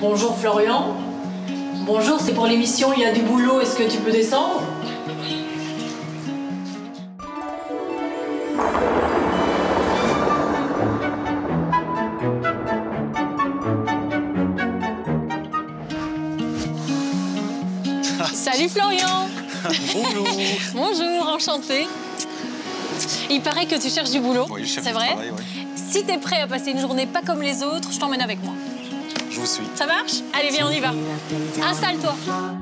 Bonjour Florian. Bonjour, c'est pour l'émission Il y a du boulot, est-ce que tu peux descendre? Salut Florian Bonjour Bonjour, enchanté. Il paraît que tu cherches du boulot, Oui, je cherche c'est du vrai? travail. Si t'es prêt à passer une journée pas comme les autres, je t'emmène avec moi. Je vous suis. Ça marche Allez, viens, on y va. Installe-toi.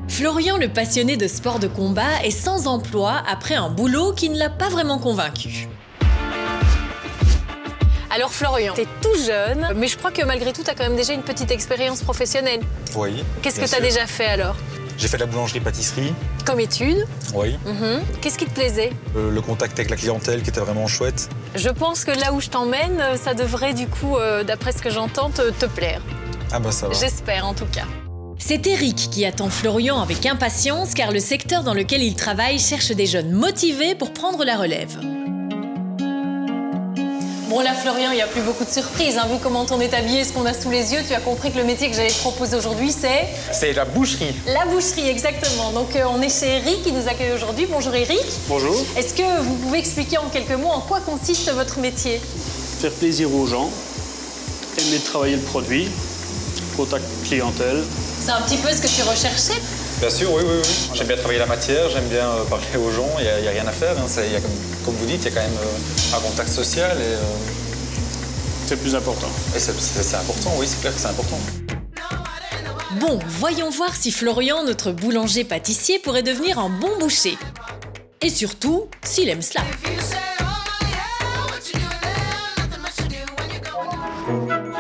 Florian, le passionné de sport de combat, est sans emploi après un boulot qui ne l'a pas vraiment convaincu. Alors Florian, t'es tout jeune, mais je crois que malgré tout, t'as quand même déjà une petite expérience professionnelle. Oui. Qu'est-ce que t'as déjà fait alors? J'ai fait de la boulangerie-pâtisserie. Comme étude? Oui. Mhm. Qu'est-ce qui te plaisait? Euh, le contact avec la clientèle qui était vraiment chouette. Je pense que là où je t'emmène, ça devrait du coup, euh, d'après ce que j'entends, te, te plaire. Ah bah ça va. J'espère en tout cas. C'est Eric qui attend Florian avec impatience car le secteur dans lequel il travaille cherche des jeunes motivés pour prendre la relève. Bon là Florian, il n'y a plus beaucoup de surprises. hein. Vu comment on est habillé, ce qu'on a sous les yeux, tu as compris que le métier que j'allais te proposer aujourd'hui, c'est C'est la boucherie. la boucherie, exactement. Donc euh, on est chez Eric qui nous accueille aujourd'hui. Bonjour Eric. Bonjour. Est-ce que vous pouvez expliquer en quelques mots en quoi consiste votre métier? Faire plaisir aux gens, aimer travailler le produit, contact clientèle. C'est un petit peu ce que tu recherchais Bien sûr, oui, oui, oui. J'aime bien travailler la matière, j'aime bien euh, parler aux gens. Il n'y a, rien à faire. hein. Ça, il y a comme, comme vous dites, il y a quand même euh, un contact social et, euh, C'est le plus important. c'est important. Oui, c'est clair que c'est important. Bon, voyons voir si Florian, notre boulanger-pâtissier, pourrait devenir un bon boucher. Et surtout, s'il aime cela.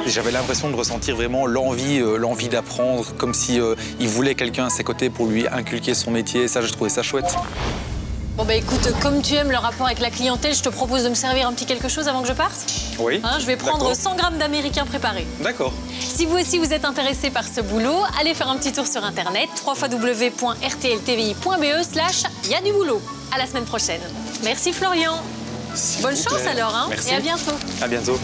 J'avais l'impression de ressentir vraiment l'envie, euh, l'envie d'apprendre, comme si euh, il voulait quelqu'un à ses côtés pour lui inculquer son métier. Ça, je trouvais ça chouette. Bon bah écoute, comme tu aimes le rapport avec la clientèle, je te propose de me servir un petit quelque chose avant que je parte. Oui. Hein, je vais prendre D'accord. 100 grammes d'américain préparé. D'accord. Si vous aussi vous êtes intéressé par ce boulot, allez faire un petit tour sur internet www.rtltvi.be slash y a du boulot. À la semaine prochaine. Merci Florian. Bonne chance alors hein, Merci. et à bientôt. À bientôt.